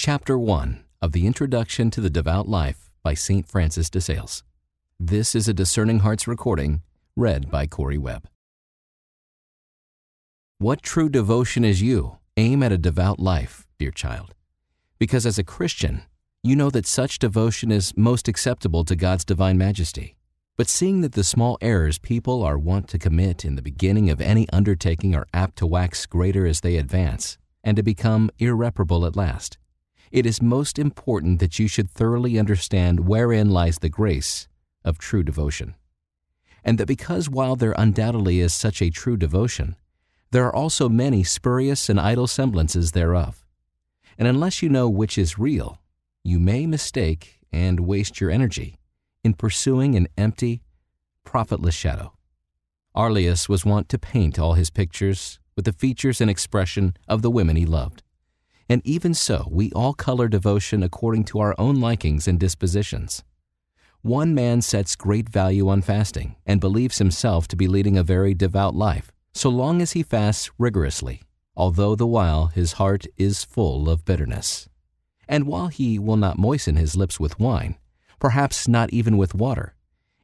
Chapter 1 of the Introduction to the Devout Life by St. Francis de Sales. This is a Discerning Hearts recording read by Corey Webb. What true devotion is you? Aim at a devout life, dear child. Because as a Christian, you know that such devotion is most acceptable to God's divine majesty. But seeing that the small errors people are wont to commit in the beginning of any undertaking are apt to wax greater as they advance, and to become irreparable at last, it is most important that you should thoroughly understand wherein lies the grace of true devotion. And that because while there undoubtedly is such a true devotion, there are also many spurious and idle semblances thereof. And unless you know which is real, you may mistake and waste your energy in pursuing an empty, profitless shadow. Arelius was wont to paint all his pictures with the features and expression of the women he loved. And even so, we all color devotion according to our own likings and dispositions. One man sets great value on fasting and believes himself to be leading a very devout life, so long as he fasts rigorously, although the while his heart is full of bitterness. And while he will not moisten his lips with wine, perhaps not even with water,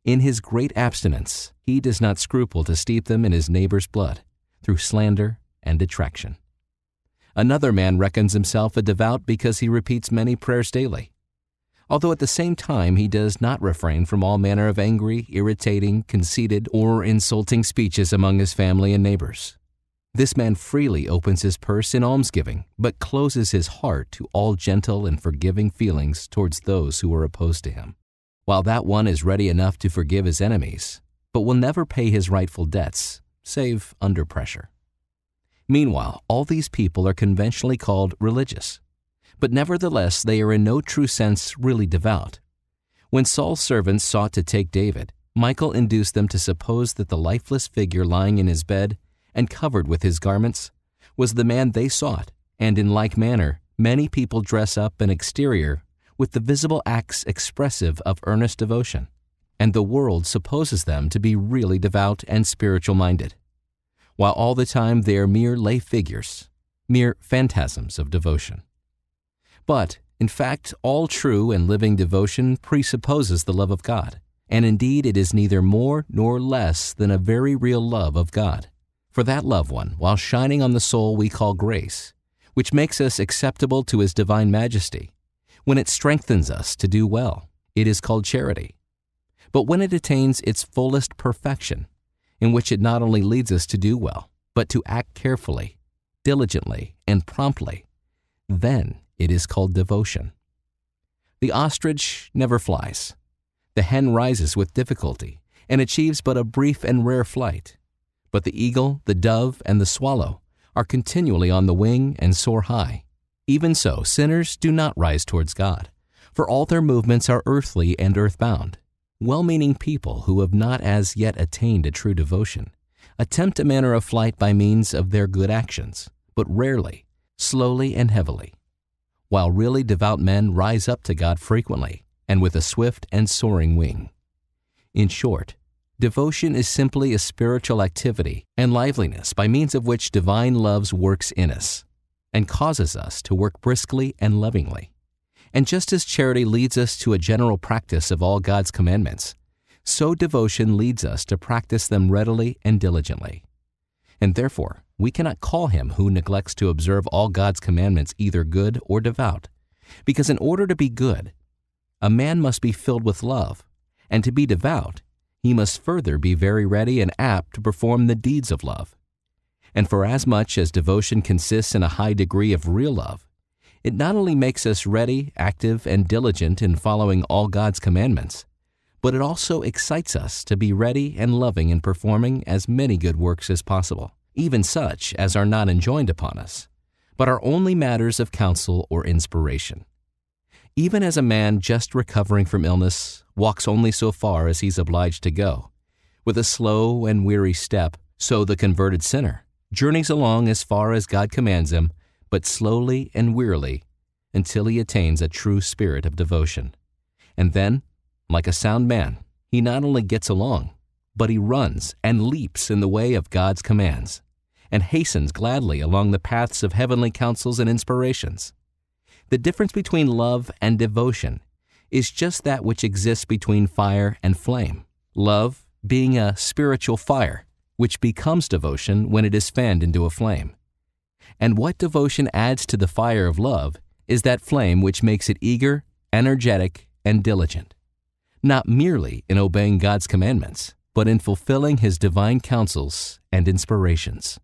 in his great abstinence he does not scruple to steep them in his neighbor's blood through slander and detraction. Another man reckons himself a devout because he repeats many prayers daily, although at the same time he does not refrain from all manner of angry, irritating, conceited, or insulting speeches among his family and neighbors. This man freely opens his purse in almsgiving, but closes his heart to all gentle and forgiving feelings towards those who are opposed to him, while that one is ready enough to forgive his enemies, but will never pay his rightful debts, save under pressure. Meanwhile, all these people are conventionally called religious, but nevertheless they are in no true sense really devout. When Saul's servants sought to take David, Michal induced them to suppose that the lifeless figure lying in his bed and covered with his garments was the man they sought, and in like manner, many people dress up an exterior with the visible acts expressive of earnest devotion, and the world supposes them to be really devout and spiritual minded while all the time they are mere lay figures, mere phantasms of devotion. But, in fact, all true and living devotion presupposes the love of God, and indeed it is neither more nor less than a very real love of God. For that love one, while shining on the soul we call grace, which makes us acceptable to His divine majesty, when it strengthens us to do well, it is called charity. But when it attains its fullest perfection, in which it not only leads us to do well, but to act carefully, diligently, and promptly, then it is called devotion. The ostrich never flies. The hen rises with difficulty and achieves but a brief and rare flight. But the eagle, the dove, and the swallow are continually on the wing and soar high. Even so, sinners do not rise towards God, for all their movements are earthly and earthbound. Well meaning people who have not as yet attained a true devotion attempt a manner of flight by means of their good actions, but rarely, slowly and heavily, while really devout men rise up to God frequently and with a swift and soaring wing. In short, devotion is simply a spiritual activity and liveliness by means of which divine loves works in us and causes us to work briskly and lovingly. And just as charity leads us to a general practice of all God's commandments, so devotion leads us to practice them readily and diligently. And therefore, we cannot call him who neglects to observe all God's commandments either good or devout, because in order to be good, a man must be filled with love, and to be devout, he must further be very ready and apt to perform the deeds of love. And for as much as devotion consists in a high degree of real love, it not only makes us ready, active, and diligent in following all God's commandments, but it also excites us to be ready and loving in performing as many good works as possible, even such as are not enjoined upon us, but are only matters of counsel or inspiration. Even as a man just recovering from illness walks only so far as he's obliged to go, with a slow and weary step, so the converted sinner journeys along as far as God commands him but slowly and wearily until he attains a true spirit of devotion. And then, like a sound man, he not only gets along, but he runs and leaps in the way of God's commands, and hastens gladly along the paths of heavenly counsels and inspirations. The difference between love and devotion is just that which exists between fire and flame. Love being a spiritual fire, which becomes devotion when it is fanned into a flame. And what devotion adds to the fire of love is that flame which makes it eager, energetic, and diligent, not merely in obeying God's commandments, but in fulfilling His divine counsels and inspirations.